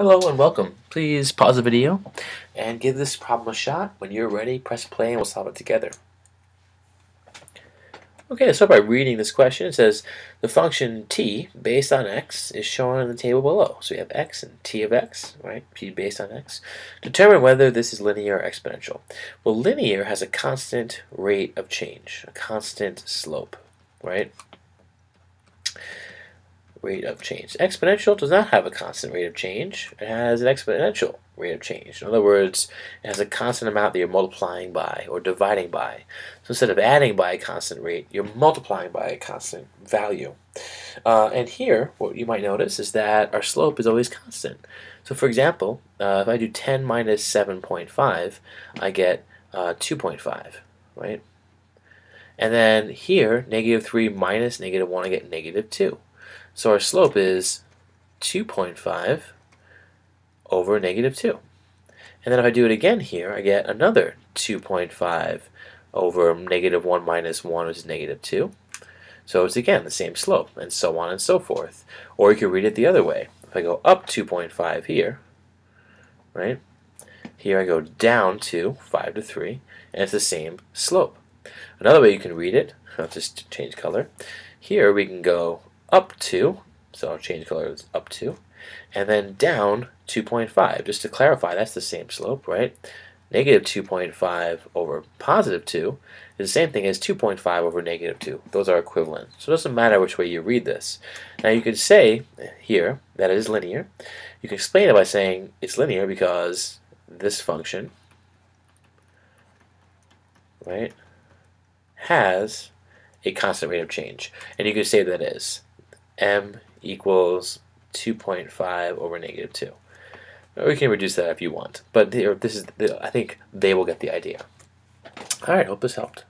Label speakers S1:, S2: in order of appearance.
S1: Hello and welcome. Please pause the video and give this problem a shot. When you're ready, press play and we'll solve it together. Okay, let's start by reading this question. It says the function t based on x is shown in the table below. So we have x and t of x, right? t based on x. Determine whether this is linear or exponential. Well, linear has a constant rate of change, a constant slope, right? Rate of change. Exponential does not have a constant rate of change. It has an exponential rate of change. In other words, it has a constant amount that you're multiplying by or dividing by. So instead of adding by a constant rate, you're multiplying by a constant value. Uh, and here, what you might notice is that our slope is always constant. So for example, uh, if I do 10 minus 7.5, I get uh, 2.5, right? And then here, negative 3 minus negative 1, I get negative 2. So our slope is 2.5 over negative 2. And then if I do it again here, I get another 2.5 over negative 1 minus 1, which is negative 2. So it's again the same slope, and so on and so forth. Or you could read it the other way. If I go up 2.5 here, right, here I go down to 5 to 3, and it's the same slope. Another way you can read it, I'll just change color. Here we can go up to, so I'll change color to up to, and then down 2.5. Just to clarify, that's the same slope, right? Negative 2.5 over positive 2 is the same thing as 2.5 over negative 2. Those are equivalent. So it doesn't matter which way you read this. Now you could say here that it is linear. You can explain it by saying it's linear because this function right, has a constant rate of change. And you could say that is m equals 2.5 over negative 2. Or you can reduce that if you want, but this is I think they will get the idea. All right, hope this helped.